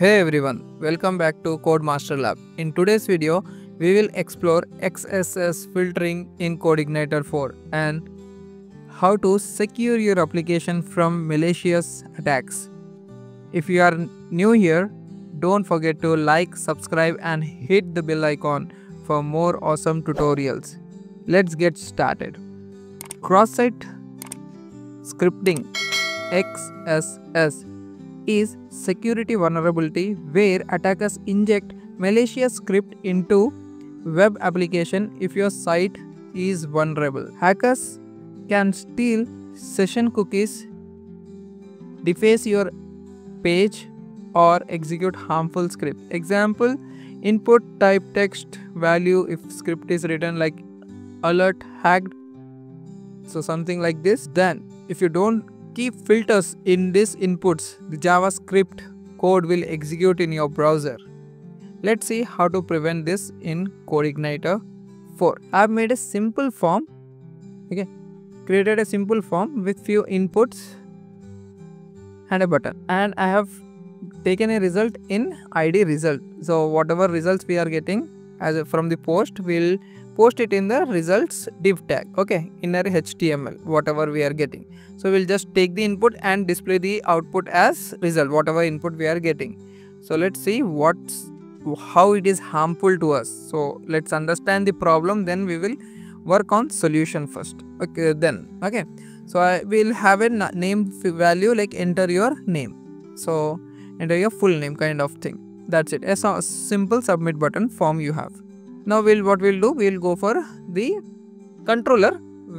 Hey everyone, welcome back to Codemaster Lab. In today's video, we will explore XSS filtering in CodeIgniter 4 and how to secure your application from malicious attacks. If you are new here, don't forget to like, subscribe and hit the bell icon for more awesome tutorials. Let's get started. Cross-site scripting XSS is security vulnerability where attackers inject malicious script into web application if your site is vulnerable. Hackers can steal session cookies, deface your page or execute harmful script. Example input type text value if script is written like alert hacked so something like this then if you don't keep filters in these inputs, the JavaScript code will execute in your browser. Let's see how to prevent this in CodeIgniter 4. I've made a simple form, okay, created a simple form with few inputs and a button and I have taken a result in ID result. So whatever results we are getting as a, from the post will post it in the results div tag okay? In our html whatever we are getting. So we'll just take the input and display the output as result whatever input we are getting. So let's see what's how it is harmful to us. So let's understand the problem then we will work on solution first. Okay then okay? So i will have a name value like enter your name. So enter your full name kind of thing. That's it. A simple submit button form you have now we'll what we'll do we'll go for the controller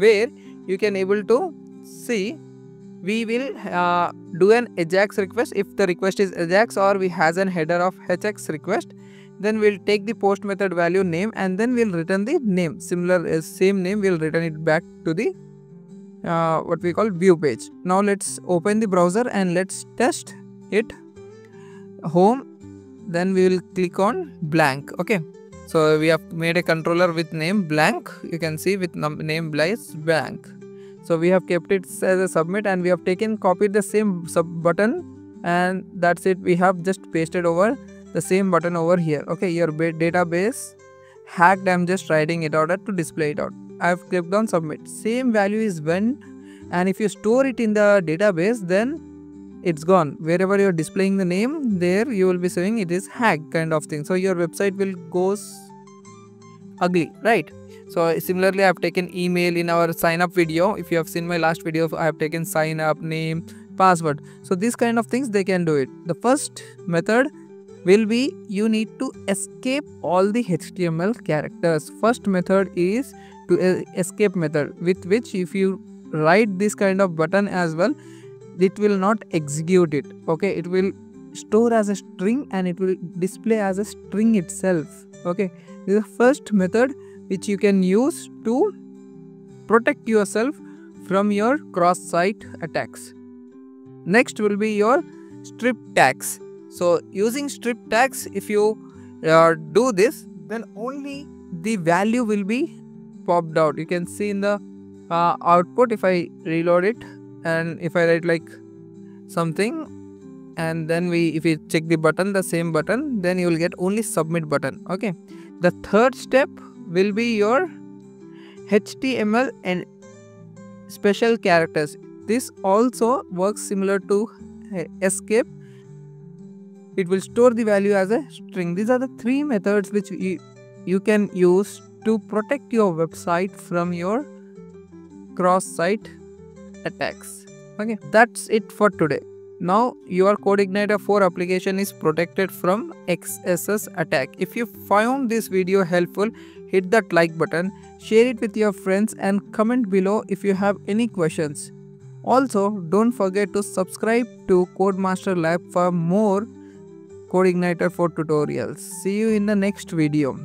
where you can able to see we will uh, do an ajax request. If the request is ajax or we has an header of hx request then we'll take the post method value name and then we'll return the name. Similar uh, same name we'll return it back to the uh, what we call view page. Now let's open the browser and let's test it. Home then we will click on blank okay so we have made a controller with name blank. You can see with name blank. So we have kept it as a submit and we have taken copied the same sub button. And that's it. We have just pasted over the same button over here. Okay your database hacked. I'm just writing it out to display it out. I've clicked on submit. Same value is when and if you store it in the database then it's gone. Wherever you're displaying the name there you will be showing it is hack kind of thing. So your website will goes ugly right? So similarly i've taken email in our sign up video. If you have seen my last video i have taken sign up name password. So these kind of things they can do it. The first method will be you need to escape all the html characters. First method is to uh, escape method with which if you write this kind of button as well it will not execute it okay? It will store as a string and it will display as a string itself okay? This is the first method which you can use to protect yourself from your cross-site attacks. Next will be your strip tags. So using strip tags if you uh, do this then only the value will be popped out. You can see in the uh, output if i reload it and if I write like something and then we if we check the button the same button then you will get only submit button okay? The third step will be your html and special characters. This also works similar to uh, escape. It will store the value as a string. These are the three methods which you, you can use to protect your website from your cross-site attacks okay that's it for today now your CodeIgniter 4 application is protected from XSS attack. If you found this video helpful, hit that like button, share it with your friends and comment below if you have any questions. Also, don't forget to subscribe to Codemaster Lab for more CodeIgniter 4 tutorials. See you in the next video.